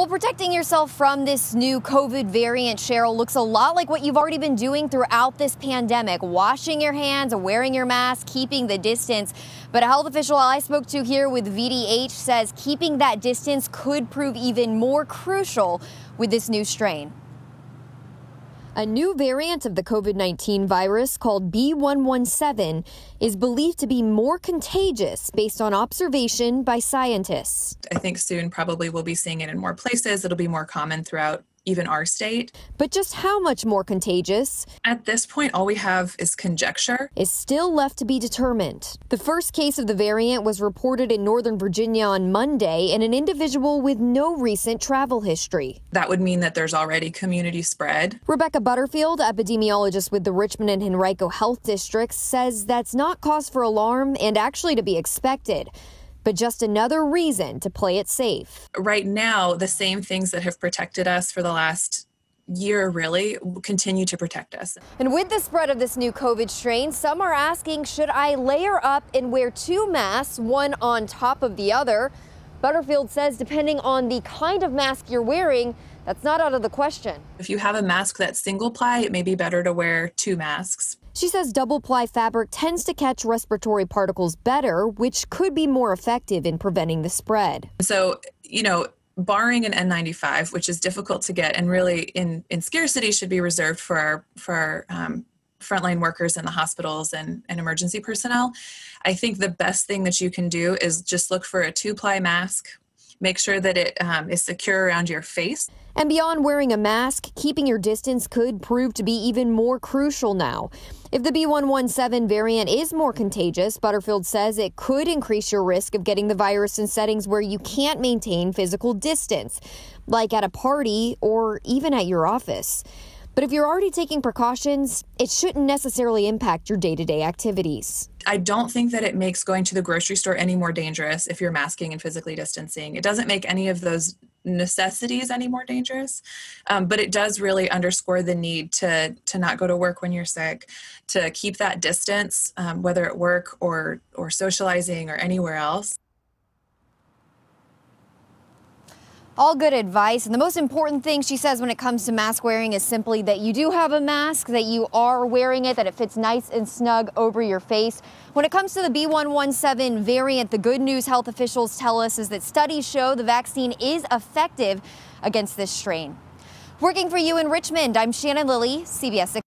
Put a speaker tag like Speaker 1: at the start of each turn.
Speaker 1: Well, protecting yourself from this new COVID variant, Cheryl, looks a lot like what you've already been doing throughout this pandemic washing your hands, wearing your mask, keeping the distance. But a health official I spoke to here with VDH says keeping that distance could prove even more crucial with this new strain. A new variant of the COVID 19 virus called B117 is believed to be more contagious based on observation by scientists.
Speaker 2: I think soon probably we'll be seeing it in more places. It'll be more common throughout even our state.
Speaker 1: But just how much more contagious?
Speaker 2: At this point, all we have is conjecture.
Speaker 1: Is still left to be determined. The first case of the variant was reported in Northern Virginia on Monday in an individual with no recent travel history.
Speaker 2: That would mean that there's already community spread.
Speaker 1: Rebekah Butterfield, epidemiologist with the Richmond and Henrico Health Districts, says that's not cause for alarm and actually to be expected but just another reason to play it safe.
Speaker 2: Right now, the same things that have protected us for the last year really continue to protect us.
Speaker 1: And with the spread of this new COVID strain, some are asking, should I layer up and wear two masks, one on top of the other? Butterfield says depending on the kind of mask you're wearing, that's not out of the question.
Speaker 2: If you have a mask that's single ply, it may be better to wear two masks.
Speaker 1: She says double ply fabric tends to catch respiratory particles better, which could be more effective in preventing the spread.
Speaker 2: So, you know, barring an N95, which is difficult to get and really in, in scarcity should be reserved for our, for our um, frontline workers in the hospitals and, and emergency personnel, I think the best thing that you can do is just look for a two ply mask Make sure that it um, is secure around your face.
Speaker 1: And beyond wearing a mask, keeping your distance could prove to be even more crucial now. If the B117 variant is more contagious, Butterfield says it could increase your risk of getting the virus in settings where you can't maintain physical distance, like at a party or even at your office. But if you're already taking precautions, it shouldn't necessarily impact your day to day activities.
Speaker 2: I don't think that it makes going to the grocery store any more dangerous if you're masking and physically distancing. It doesn't make any of those necessities any more dangerous um, but it does really underscore the need to to not go to work when you're sick to keep that distance um, whether at work or or socializing or anywhere else
Speaker 1: All good advice. And the most important thing she says when it comes to mask wearing is simply that you do have a mask, that you are wearing it, that it fits nice and snug over your face. When it comes to the B117 variant, the good news health officials tell us is that studies show the vaccine is effective against this strain. Working for you in Richmond, I'm Shannon Lilly, CBS 6.